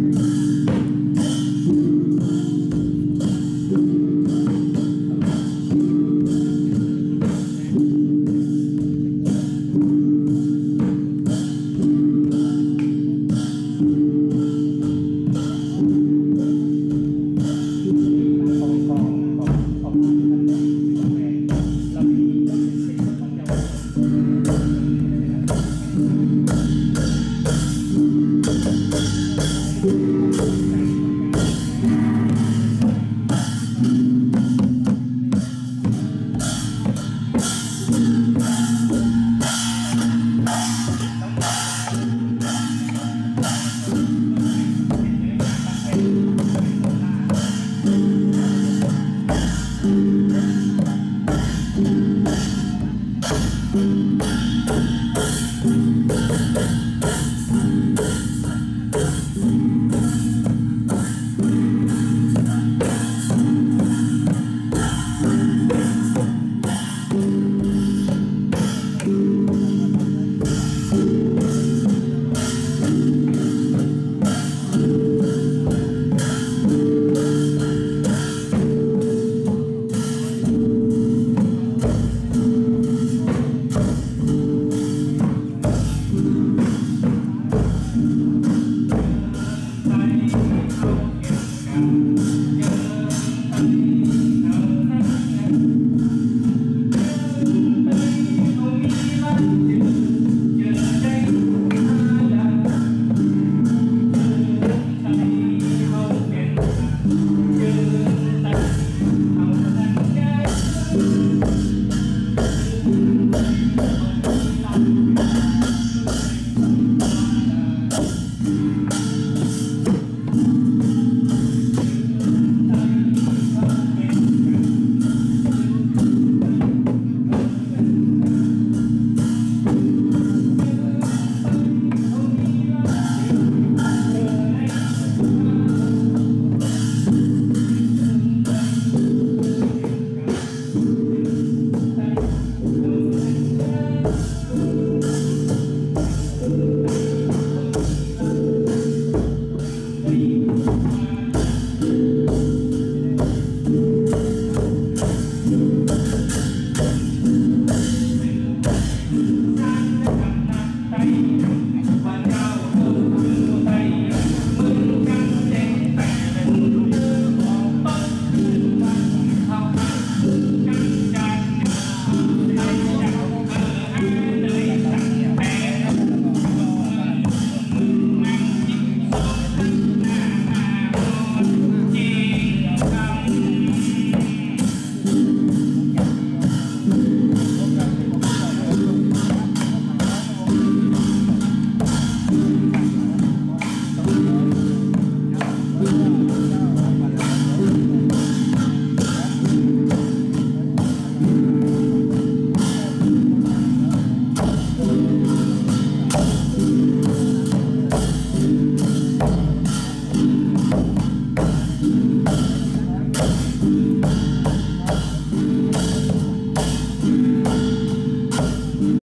you. tay bàn nhau